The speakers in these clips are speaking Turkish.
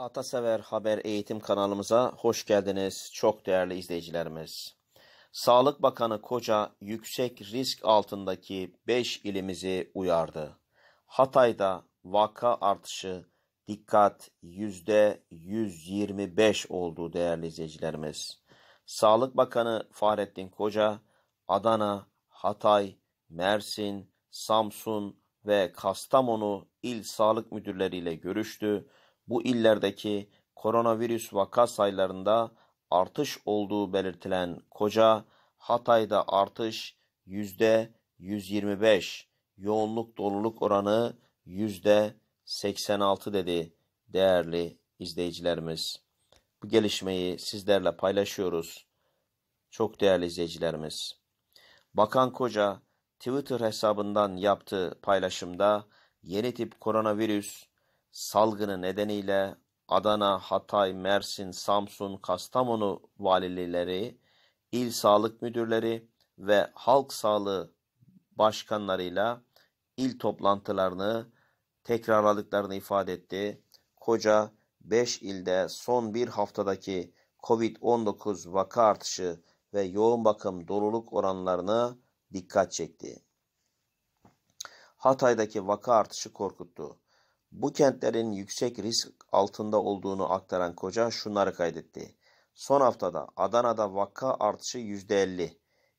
Atasever Haber Eğitim kanalımıza hoş geldiniz çok değerli izleyicilerimiz. Sağlık Bakanı Koca yüksek risk altındaki 5 ilimizi uyardı. Hatay'da vaka artışı dikkat %125 oldu değerli izleyicilerimiz. Sağlık Bakanı Fahrettin Koca Adana, Hatay, Mersin, Samsun ve Kastamonu il sağlık müdürleriyle görüştü bu illerdeki koronavirüs vaka sayılarında artış olduğu belirtilen Koca, Hatay'da artış yüzde 125, yoğunluk doluluk oranı yüzde 86 dedi değerli izleyicilerimiz. Bu gelişmeyi sizlerle paylaşıyoruz. Çok değerli izleyicilerimiz. Bakan Koca Twitter hesabından yaptığı paylaşımda yeni tip koronavirüs salgını nedeniyle Adana, Hatay, Mersin, Samsun, Kastamonu valileri, il sağlık müdürleri ve halk sağlığı başkanlarıyla il toplantılarını tekrarladıklarını ifade etti. Koca 5 ilde son bir haftadaki COVID-19 vaka artışı ve yoğun bakım doluluk oranlarını dikkat çekti. Hatay'daki vaka artışı korkuttu. Bu kentlerin yüksek risk altında olduğunu aktaran Koca şunları kaydetti. Son haftada Adana'da vaka artışı %50,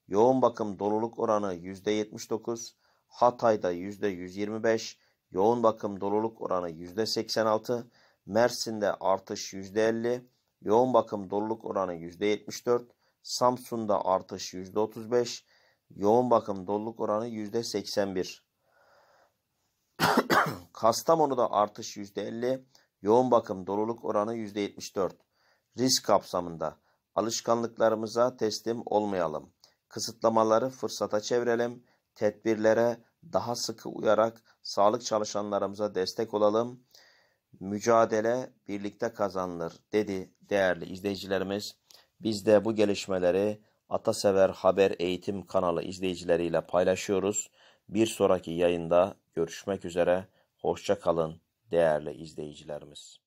yoğun bakım doluluk oranı %79, Hatay'da %125, yoğun bakım doluluk oranı %86, Mersin'de artış %50, yoğun bakım doluluk oranı %74, Samsun'da artış %35, yoğun bakım doluluk oranı %81. Kastamonu'da artış %50, yoğun bakım doluluk oranı %74. Risk kapsamında alışkanlıklarımıza teslim olmayalım. Kısıtlamaları fırsata çevirelim. Tedbirlere daha sıkı uyarak sağlık çalışanlarımıza destek olalım. Mücadele birlikte kazanılır dedi değerli izleyicilerimiz. Biz de bu gelişmeleri Atasever Haber Eğitim kanalı izleyicileriyle paylaşıyoruz. Bir sonraki yayında görüşmek üzere. Hoşça kalın değerli izleyicilerimiz.